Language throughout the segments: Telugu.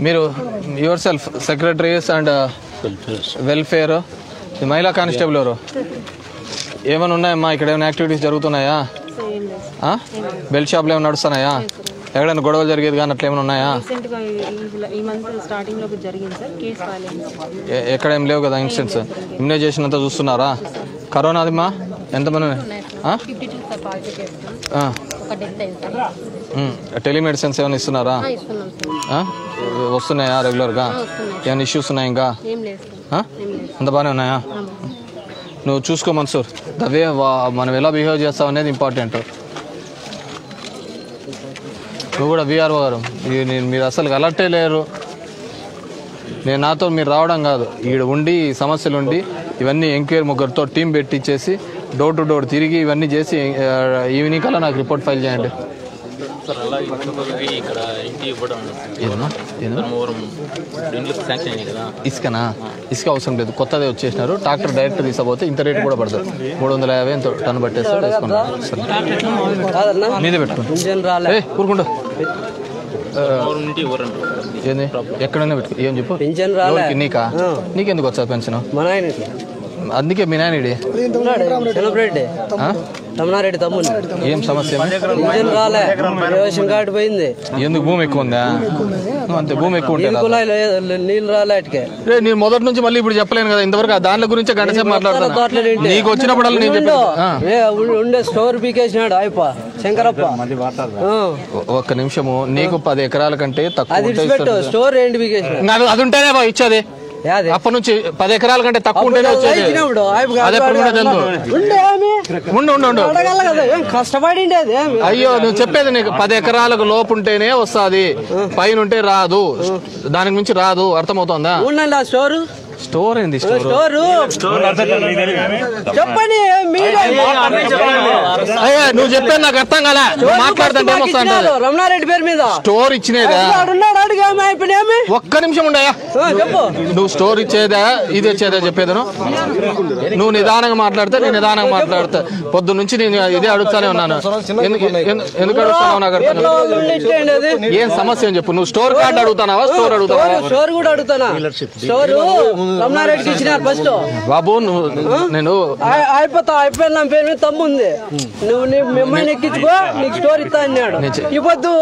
మీరు yourself secretaries and welfare మహిళా కానిస్టేబుల్ ఎవరు? ఏమైనా ఉన్నాయమ్మా? ఇక్కడ ఏమైనా యాక్టివిటీస్ జరుగుతున్నాయా? ఆ? బెల్ట్ షాప్లు ఏమైనా నడుస్తున్నాయా? ఎక్కడైనా గొడవలు జరిగేది కానీ అట్లా ఏమైనా ఉన్నాయా? రీసెంట్గా ఈ- ఈ మంత్ స్టార్టింగ్లో జరిగింది సార్. కేస్ ఫైల్ అయింది. ఎ- ఎక్కడ ఏం లేవు కదా ఇన్సిడెంట్స్. ఇమ్యునైజేషన్ అంతా చూస్తున్నారా? కరోనాదిమా ఎంతమంది టెలిమెడిసిన్స్ ఏమైనా ఇస్తున్నారా? వస్తున్నాయా రెగ్యులర్గా? ఏమైనా ఇష్యూస్ ఉన్నాయి ఇంకా? అంత బాగానే ఉన్నాయా? నువ్వు చూసుకో మన్సూర్. దవే మనం ఎలా బిహేవ్ చేస్తాం అనేది ఇంపార్టెంట్ నువ్వు కూడా విఆర్ఓ గారు. మీరు అసలు అలర్టే లేరు. నేను నాతో మీరు రావడం కాదు. ఈడ ఉండి సమస్యలు ఉండి ఇవన్నీ ఎంక్వైరీ ముగ్గురితో టీం పెట్టించేసి డోర్ టు డోర్ తిరిగి ఇవన్నీ చేసి ఈవినింగ్ కల్లా నాకు రిపోర్ట్ ఫైల్ చేయండి. సార్ అలా ఇంకొకరికి ఇక్కడ ఇంటి ఇవ్వడం ఏదన్నా ఏదన్నా ధర్మవరం ఇండ్లు శాంక్షన్ అయినాయి కదా. ఇసుకనా? ఇసుక అవసరం లేదు. కొత్తదే వచ్చేసినారు. ట్రాక్టర్ డైరెక్ట్ తీసుకపోతే ఇంత రేట్ కూడా పడుతుంది మూడు వందల యాభై ఎంతో టన్. మీదే పెట్టుకోండి. ఇవ్వరండి. ఏంది? ఎక్కడైనా పెట్టుకో. ఏం చెప్పు? నీకా? నీకెందుకు వచ్చా పెన్షన్? నాయన అందుకే మీ ఆ? రమణారెడ్డి తమ్ముడు. ఏం సమస్య? పింఛన్ రాలే. రేషన్ కార్డు పోయింది. ఎందుకు భూమి ఎక్కువ ఉందా? అంతే భూమి ఎక్కువ ఉంటే నీళ్ళు. కుళాయిలు రాలే అటుకే. రే నేను మొదటి నుంచి మళ్ళీ ఇప్పుడు చెప్పలేను కదా ఇంతవరకు ఆ దానిల గురించే గంట సేపు మాట్లాడుతున్నా. నీకు వచ్చినప్పుడల్లా నేను. చెప్పాను ఉండే స్టోర్ పీకేసినాడు అయిప శంకరప్ప. ఒక్క నిమిషము నీకు పది ఎకరాల కంటే తక్కువ. స్టోర్ ఏంటి అది ఉంటేనే బా ఇచ్చేది. అప్పటి నుంచి పది ఎకరాల కంటే తక్కువ ఉంటేనే వచ్చేది. అది ఉండే? ఉండు ఉండు ఏమి? అయ్యో నువ్వు చెప్పేది నీకు పది ఎకరాలకు లోపు ఉంటేనే వస్తుంది పైన ఉంటే రాదు దానికి మించి రాదు అర్థమవుతోందా? ఉండండి ఆ స్టోరు. స్టోర్ ఏంది స్టోర్? చెప్పండి నువ్వు చెప్పేది నాకు అర్థం కాలే. నువ్వు మాట్లాడుతుంటే రమణారెడ్డి పేరు మీద. స్టోర్ ఇచ్చినేదా? ఒక్క నిమిషం ఉండయా చెప్పు. నువ్వు స్టోర్ ఇచ్చేదా? ఇది ఇచ్చేదా చెప్పేదను? నువ్వు నిదానంగా మాట్లాడితే నేను నిదానంగా మాట్లాడతా. పొద్దు నుంచి నేను ఇదే అడుగుతానే ఉన్నాను. ఎందుకు ఎందు- ఎందుకు అడుగుతావు నాకు అర్థం కాదు. ఏం సమస్య అని చెప్పు. నువ్వు స్టోర్ కార్డు అడుగుతానావా? స్టోర్ అడుగుతావా స్టోర్ స్టోర్ కూడా అడుగుతానా? స్టోర్. రమణారెడ్డికి ఇచ్చినారు ఫస్ట్ బాబు నువ్వు నేను అయిపోతా అయిపోయిన నా పేరు మీద తమ్ము ఉంది నువ్వు నీ మిమ్మల్ని ఎక్కించుకో నీకు స్టోర్ ఇస్తా అన్నాడు. పొద్దు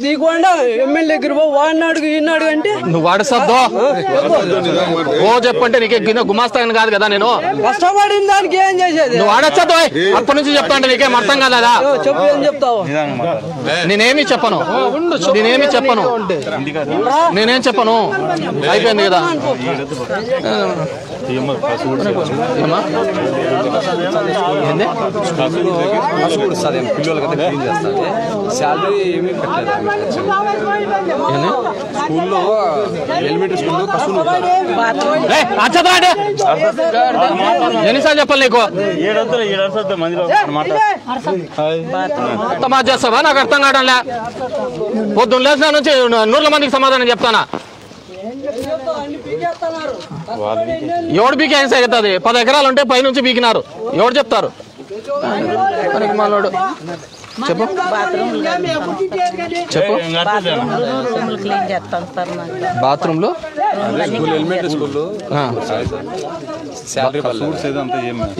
తీకుండా ఎమ్మెల్యే దగ్గర పో వాడిని అడుగు ఈయన అడుగు అంటే? నువ్వు వాడసద్దో ఓ చెప్పంటే నీకే గిన్నె గుమాస్తాను కాదు కదా నేను. కష్టపడిన దానికి ఏం చేసేది? నువ్వు వాడచ్చద్దో అప్పటి నుంచి చెప్తా అంటే నీకేం అర్థం కాదా చెప్పు ఏం చెప్తావు? నేనేమి చెప్పను. నేనేమి చెప్పను. నేనేం చెప్పను. అయిపోయింది కదా. ఏమా సార్ క్లీన్ చేస్తాను శాలరీ ఏమీ పెట్టలేదు స్కూల్లో ఎలిమెంటరీ స్కూల్లో ఎన్నిసార్లు చెప్పాలి నీకు తమాజ్ చేస్తావా నాకు అర్థం కావడంలే పొద్దున్న లేచిన నుంచి నూర్ల మందికి సమాధానం చెప్తానా ఎవడు బీకి అవుతుంది పది ఎకరాలు ఉంటే పైనుంచి బీకినారు ఎవడు చెప్తారు? మనోడు. చెప్పు. చెప్పు. బాత్రూమ్లో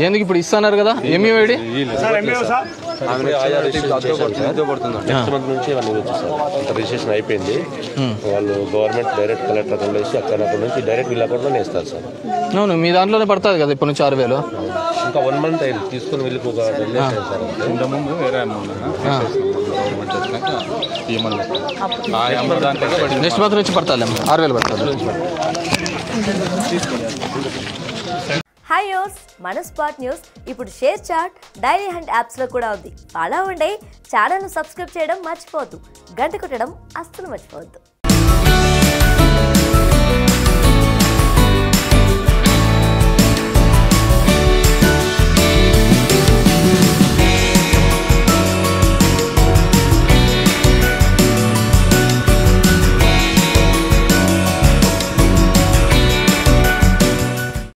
ఎందుకు ఇప్పుడు ఇస్తున్నారు కదా? ఎంఈడి రిజిస్ట్రేషన్ అయిపోయింది. వాళ్ళు గవర్నమెంట్ డైరెక్ట్ కలెక్టర్ వేసి అక్కడ అక్కడ నుంచి డైరెక్ట్ వీళ్ళ అకౌంట్లోనే ఇస్తారు సార్. అవును మీ దాంట్లోనే పడుతుంది కదా ఇప్పటి నుంచి ఆరు వేలు? ఇంకా వన్ మంత్ అయింది. తీసుకుని వెళ్ళి ఒక టెన్ డేస్ అయింది సార్. అంతే. ఇంతకుముందు వేరే ఆమె ఉండగా గవర్నమెంట్ వచ్చినాక ఏమన్నా ఆ అమ్మ దాంట్లో పడి నెక్స్ట్ మంత్ నుంచి పడతాలే ఆరు వేలు పడుతుంది హాయ్ యోస్ మన స్పాట్ న్యూస్ ఇప్పుడు షేర్ చాట్ డైలీ హండ్ యాప్స్లో కూడా ఉంది. అలా ఉండే. ఛానల్ను సబ్స్క్రైబ్ చేయడం మర్చిపోవద్దు. గంట కొట్టడం అస్సలు మర్చిపోవద్దు.